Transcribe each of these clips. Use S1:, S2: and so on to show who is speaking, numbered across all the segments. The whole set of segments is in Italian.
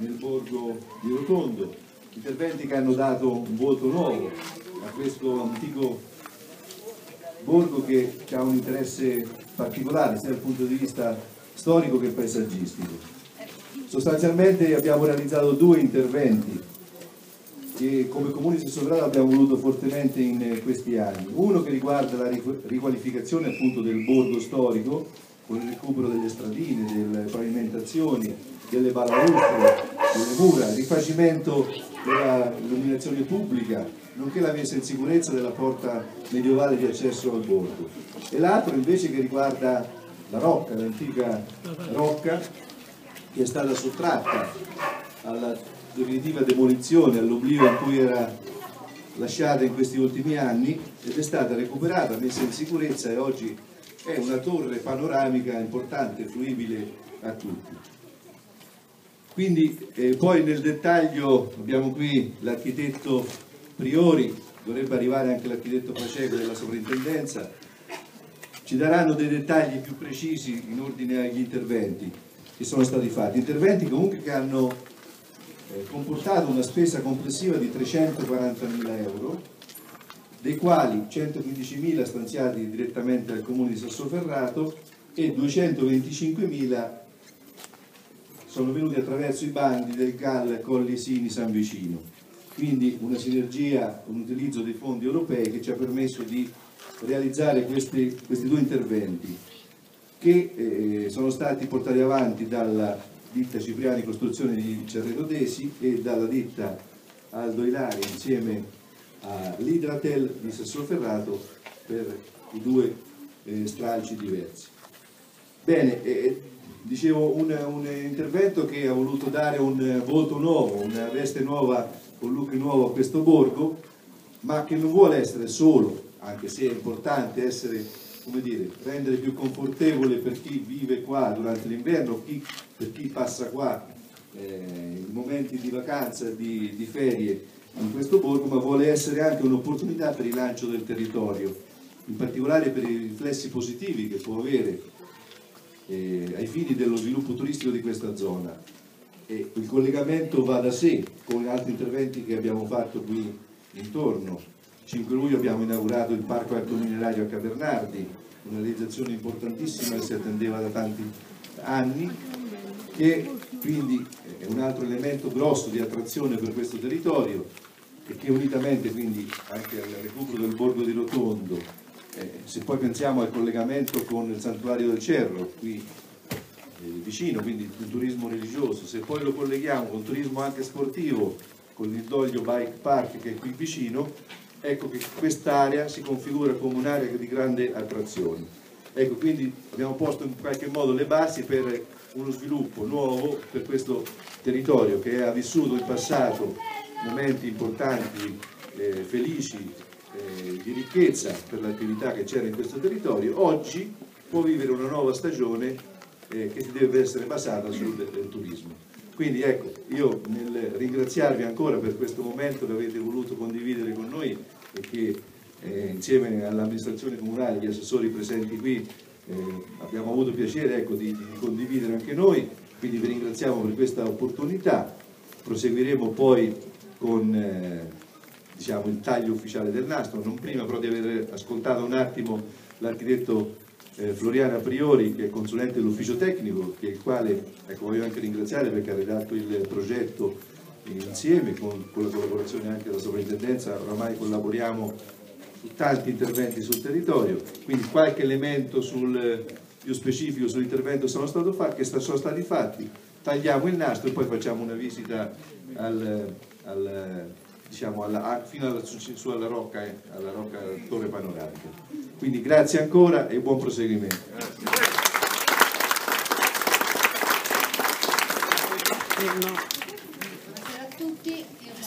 S1: nel borgo di Rotondo, interventi che hanno dato un volto nuovo a questo antico borgo che ha un interesse particolare sia dal punto di vista storico che paesaggistico. Sostanzialmente abbiamo realizzato due interventi che come Comune di Sovrato abbiamo voluto fortemente in questi anni. Uno che riguarda la riqualificazione appunto del borgo storico con il recupero delle stradine, delle pavimentazioni, delle balaustre, delle mura, il rifacimento dell'illuminazione pubblica, nonché la messa in sicurezza della porta medievale di accesso al borgo. E l'altro invece che riguarda la rocca, l'antica rocca che è stata sottratta alla definitiva demolizione, all'oblio in cui era lasciata in questi ultimi anni ed è stata recuperata, messa in sicurezza e oggi è una torre panoramica importante, fruibile a tutti. Quindi eh, poi nel dettaglio abbiamo qui l'architetto Priori, dovrebbe arrivare anche l'architetto Paceco della sovrintendenza, ci daranno dei dettagli più precisi in ordine agli interventi che sono stati fatti, interventi comunque che hanno eh, comportato una spesa complessiva di 340.000 euro, dei quali 115.000 stanziati direttamente dal comune di Sassoferrato e 225.000 sono venuti attraverso i bandi del GAL Collisini San Vicino. Quindi una sinergia, un utilizzo dei fondi europei che ci ha permesso di realizzare questi, questi due interventi che eh, sono stati portati avanti dalla ditta Cipriani Costruzione di Cerreto Desi e dalla ditta Aldo Ilaria insieme all'Idratel di Sassoferrato per i due eh, stralci diversi. Bene, eh, dicevo un, un, intervento che ha voluto dare un volto nuovo, una veste nuova, un look nuovo a questo borgo, ma che non vuole essere solo, anche se è importante essere come dire, rendere più confortevole per chi vive qua durante l'inverno, per chi passa qua eh, i momenti di vacanza, di, di ferie in questo borgo, ma vuole essere anche un'opportunità per il lancio del territorio, in particolare per i riflessi positivi che può avere eh, ai fini dello sviluppo turistico di questa zona. E il collegamento va da sé con altri interventi che abbiamo fatto qui intorno, 5 luglio abbiamo inaugurato il Parco Arco Minerario a Cavernardi, una realizzazione importantissima che si attendeva da tanti anni, che quindi è un altro elemento grosso di attrazione per questo territorio e che unitamente quindi anche al recupero del borgo di Rotondo, eh, se poi pensiamo al collegamento con il Santuario del Cerro, qui eh, vicino, quindi un turismo religioso, se poi lo colleghiamo con turismo anche sportivo, con il Doglio Bike Park che è qui vicino, ecco che quest'area si configura come un'area di grande attrazione. Ecco, quindi abbiamo posto in qualche modo le basi per uno sviluppo nuovo per questo territorio che ha vissuto in passato momenti importanti, eh, felici, eh, di ricchezza per l'attività che c'era in questo territorio, oggi può vivere una nuova stagione eh, che deve essere basata sul turismo. Quindi ecco, io nel ringraziarvi ancora per questo momento che avete voluto condividere con noi e che eh, insieme all'amministrazione comunale, gli assessori presenti qui, eh, abbiamo avuto piacere ecco, di, di, condividere anche noi, quindi vi ringraziamo per questa opportunità, proseguiremo poi con eh, diciamo, il taglio ufficiale del nastro, non prima però di aver ascoltato un attimo l'architetto eh, Floriana Priori che è consulente dell'ufficio tecnico, che il quale ecco, voglio anche ringraziare perché ha redatto il progetto insieme con, con la collaborazione anche della sovrintendenza, oramai collaboriamo su tanti interventi sul territorio, quindi qualche elemento sul, più specifico sull'intervento sono stato fatto, che sono stati fatti, tagliamo il nastro e poi facciamo una visita al, al, diciamo alla, fino alla, su alla rocca, alla rocca torre panoramica. Quindi grazie ancora e buon proseguimento.
S2: tutti,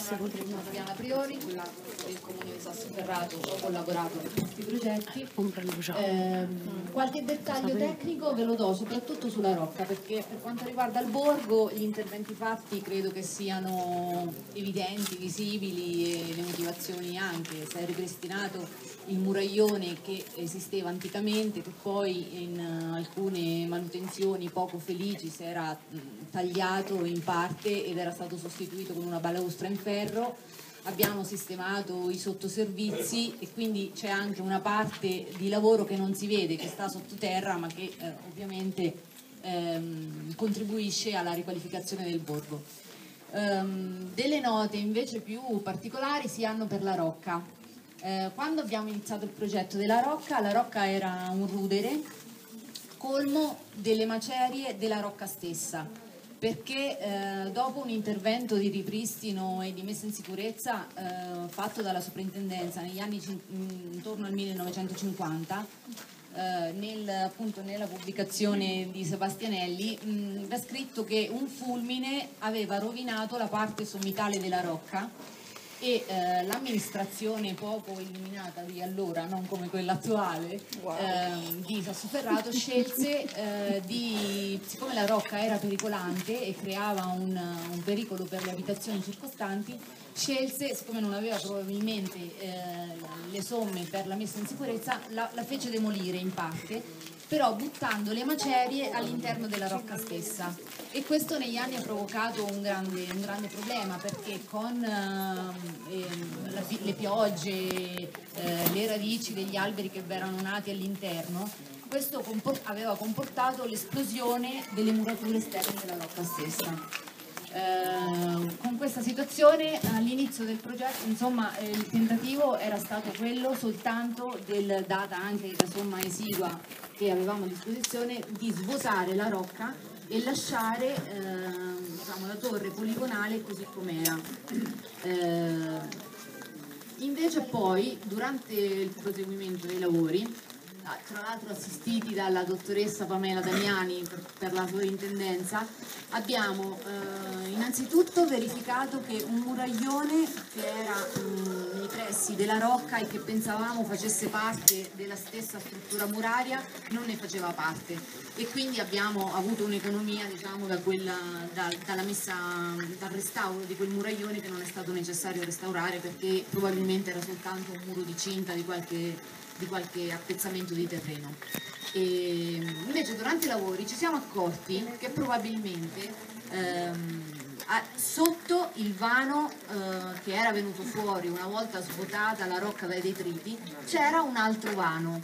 S2: sono Fabiana Priori, del Comune di Sassoferrato, ho collaborato per questi progetti. Eh, qualche dettaglio tecnico ve lo do soprattutto sulla Rocca perché per quanto riguarda il borgo gli interventi fatti credo che siano evidenti, visibili e le motivazioni anche, si è ripristinato il muraglione che esisteva anticamente che poi in alcune manutenzioni poco felici si era tagliato in parte ed era stato sostituito con una balaustra in ferro abbiamo sistemato i sottoservizi e quindi c'è anche una parte di lavoro che non si vede, che sta sottoterra ma che eh, ovviamente ehm, contribuisce alla riqualificazione del borgo. Um, delle note invece più particolari si hanno per la Rocca. Eh, quando abbiamo iniziato il progetto della Rocca, la Rocca era un rudere colmo delle macerie della Rocca stessa perché eh, dopo un intervento di ripristino e di messa in sicurezza eh, fatto dalla soprintendenza negli anni intorno al 1950 eh, nel, appunto, nella pubblicazione di Sebastianelli mh, va scritto che un fulmine aveva rovinato la parte sommitale della rocca e eh, l'amministrazione poco illuminata di allora, non come quella attuale, wow. eh, di Sassoferrato scelse eh, di, siccome la rocca era pericolante e creava un, un, pericolo per le abitazioni circostanti, scelse, siccome non aveva probabilmente eh, le somme per la messa in sicurezza, la, la fece demolire in parte però buttando le macerie all'interno della rocca stessa e questo negli anni ha provocato un grande, un grande problema perché con eh, la, le piogge, eh, le radici degli alberi che erano nati all'interno, questo comport- aveva comportato l'esplosione delle murature esterne della rocca stessa. Eh, con questa situazione all'inizio del progetto insomma eh, il tentativo era stato quello soltanto del data anche la somma esigua che avevamo a disposizione di svuotare la rocca e lasciare eh, diciamo, la torre poligonale così com'era. Eh, invece poi durante il proseguimento dei lavori tra l'altro assistiti dalla dottoressa Pamela Damiani per, per la sovrintendenza, abbiamo eh, innanzitutto verificato che un muraglione che era mh, pressi della rocca e che pensavamo facesse parte della stessa struttura muraria non ne faceva parte e quindi abbiamo avuto un'economia diciamo, da quella, da, messa, dal restauro di quel muraglione che non è stato necessario restaurare perché probabilmente era soltanto un muro di cinta di qualche di qualche appezzamento di terreno. E invece durante i lavori ci siamo accorti che probabilmente ehm, sotto il vano eh, che era venuto fuori una volta svuotata la rocca dai detriti c'era un altro vano.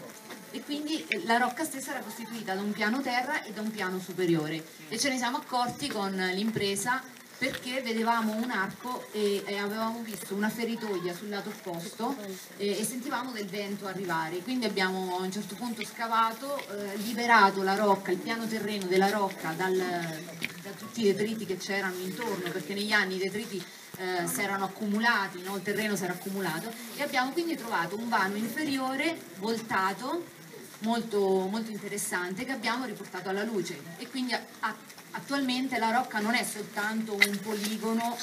S2: E quindi eh, la rocca stessa era costituita da un piano terra e da un piano superiore. E ce ne siamo accorti con l'impresa perché vedevamo un arco e, e, avevamo visto una feritoia sul lato opposto e, e, sentivamo del vento arrivare. Quindi abbiamo a un certo punto scavato, eh, liberato la rocca, il piano terreno della rocca dal, da tutti i detriti che c'erano intorno, perché negli anni i detriti eh, si erano accumulati, no? il terreno si era accumulato e abbiamo quindi trovato un vano inferiore voltato molto, molto interessante che abbiamo riportato alla luce e quindi a, a Attualmente la rocca non è soltanto un poligono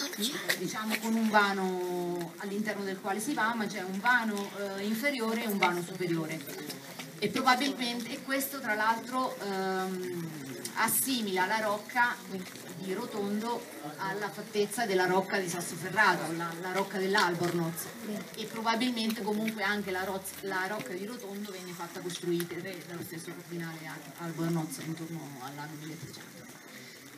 S2: diciamo, con un vano all'interno del quale si va, ma c'è un vano eh, inferiore e un vano superiore. E probabilmente questo tra l'altro ehm, assimila la rocca di Rotondo alla fattezza della rocca di Sassoferrato, la, la rocca dell'Albornoz e probabilmente comunque anche la, roz, la, rocca di Rotondo venne fatta costruire dallo stesso cardinale Albornoz intorno all'anno 1300.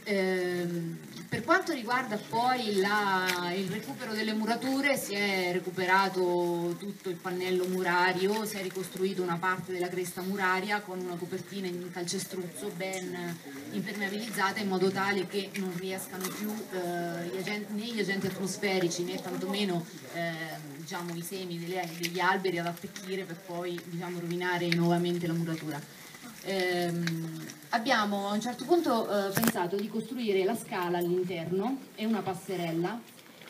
S2: Ehm, per quanto riguarda poi la, il recupero delle murature, si è recuperato tutto il pannello murario, si è ricostruito una parte della cresta muraria con una copertina in calcestruzzo ben impermeabilizzata in modo tale che non riescano più eh, gli agenti, né gli agenti atmosferici né tantomeno eh, diciamo, i semi delle, degli alberi ad attecchire per poi diciamo, rovinare nuovamente la muratura. Ehm, abbiamo a un certo punto eh, pensato di costruire la scala all'interno e una passerella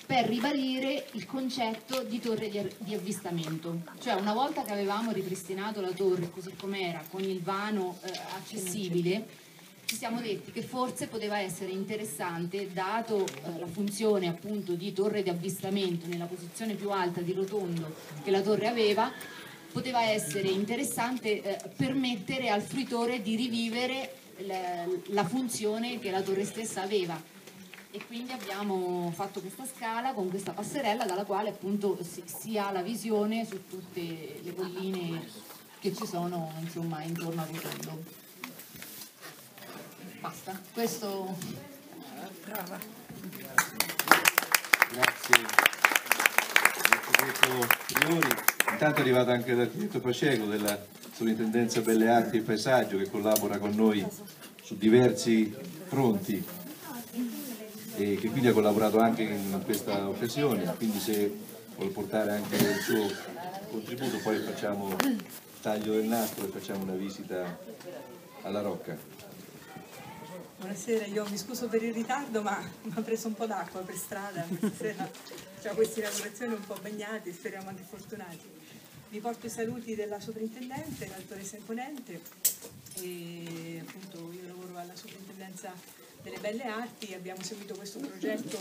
S2: per ribadire il concetto di torre di, di, avvistamento. Cioè una volta che avevamo ripristinato la torre così com'era, con il vano eh, accessibile, ci siamo detti che forse poteva essere interessante, dato eh, la funzione appunto di torre di avvistamento nella posizione più alta di rotondo che la torre aveva, poteva essere interessante eh, permettere al fruitore di rivivere la, la funzione che la torre stessa aveva e quindi abbiamo fatto questa scala con questa passerella dalla quale appunto si, si ha la visione su tutte le colline che ci sono insomma intorno a Rotondo. Basta, questo...
S3: Brava.
S1: Grazie. Priori. Intanto è arrivato anche l'architetto Paceco della Sovrintendenza Belle Arti e Paesaggio che collabora con noi su diversi fronti e che quindi ha collaborato anche in questa occasione, quindi se vuole portare anche il suo contributo poi facciamo taglio del nastro e facciamo una visita alla Rocca.
S3: Buonasera, io mi scuso per il ritardo ma mi ha preso un po' d'acqua per strada, stasera cioè, queste inaugurazioni un po' bagnati, speriamo anche fortunati. Vi porto i saluti della sovrintendente, l'altore imponente. E appunto io lavoro alla sovrintendenza delle belle arti, abbiamo seguito questo progetto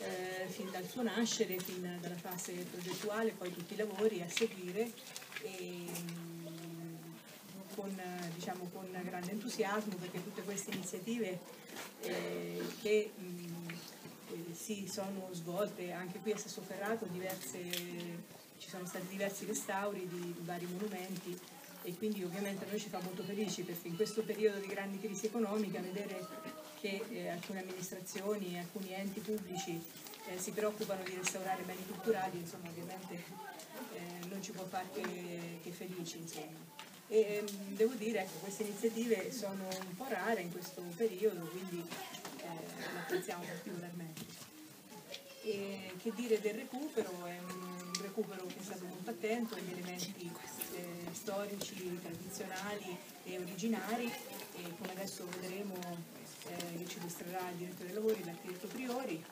S3: eh, fin dal suo nascere, fin dalla fase progettuale, poi tutti i lavori a seguire. E, mm, con, diciamo, con, grande entusiasmo perché tutte queste iniziative eh, che mh, mm, eh, si sono svolte anche qui a Sassoferrato diverse ci sono stati diversi restauri di, vari monumenti e quindi ovviamente a noi ci fa molto felici perché in questo periodo di grandi crisi economica vedere che eh, alcune amministrazioni alcuni enti pubblici eh, si preoccupano di restaurare beni culturali, insomma ovviamente eh, non ci può far che, che felici. Insomma. E, ehm, devo dire, ecco, queste iniziative sono un po' rare in questo periodo, quindi eh, le apprezziamo particolarmente. E che dire del recupero? È un recupero che è stato molto attento agli elementi eh, storici, tradizionali e originari e come adesso vedremo eh, che ci illustrerà il direttore dei lavori, l'architetto Priori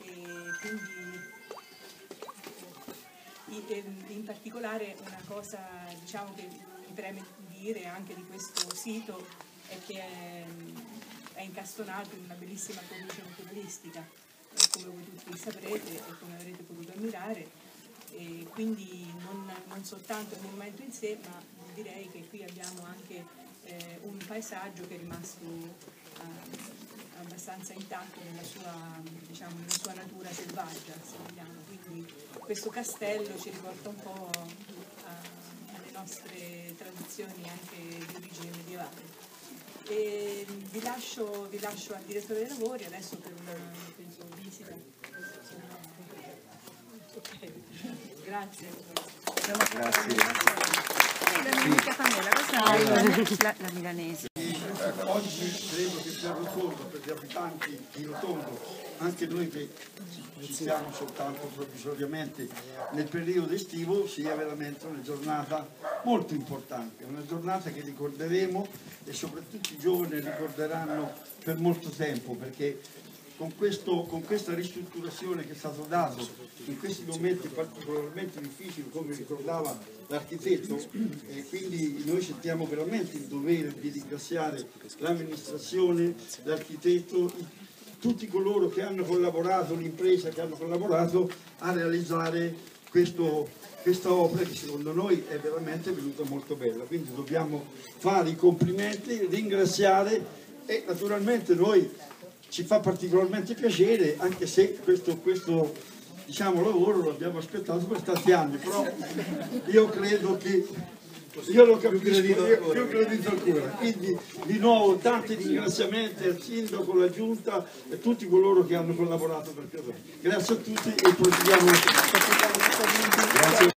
S3: e quindi eh, in particolare una cosa diciamo, che mi preme dire anche di questo sito è che è, è incastonato in una bellissima cornice naturalistica come voi tutti saprete e come avrete potuto ammirare, e quindi non, non, soltanto il monumento in sé, ma direi che qui abbiamo anche eh, un paesaggio che è rimasto eh, abbastanza intatto nella sua, diciamo, nella sua, natura selvaggia, se vogliamo. Quindi questo castello ci riporta un po' a, alle nostre tradizioni anche di origine medievale. E vi lascio, vi lascio al direttore dei lavori adesso per una penso, visita. Okay. Grazie.
S1: Grazie.
S3: Sì. La, la milanese.
S4: Oggi credo che sia rotondo per gli abitanti di Rotondo, anche noi che ci siamo soltanto provvisoriamente nel periodo estivo, sia veramente una giornata molto importante, una giornata che ricorderemo e soprattutto i giovani ricorderanno per molto tempo perché con, questo, con, questa ristrutturazione che è stata data in questi momenti particolarmente difficili, come ricordava l'architetto, e quindi noi sentiamo veramente il dovere di ringraziare l'amministrazione, l'architetto, tutti coloro che hanno collaborato, l'impresa che hanno collaborato a realizzare questo, questa opera che secondo noi è veramente venuta molto bella. Quindi dobbiamo fare i complimenti, ringraziare e naturalmente noi ci fa particolarmente piacere anche se questo, questo diciamo, lavoro lo abbiamo aspettato per tanti anni, però io credo che io lo capisco, io, più gradito ancora. Quindi di nuovo tanti ringraziamenti al sindaco, alla giunta e tutti coloro che hanno collaborato per questo. Grazie a tutti e proseguiamo. Grazie.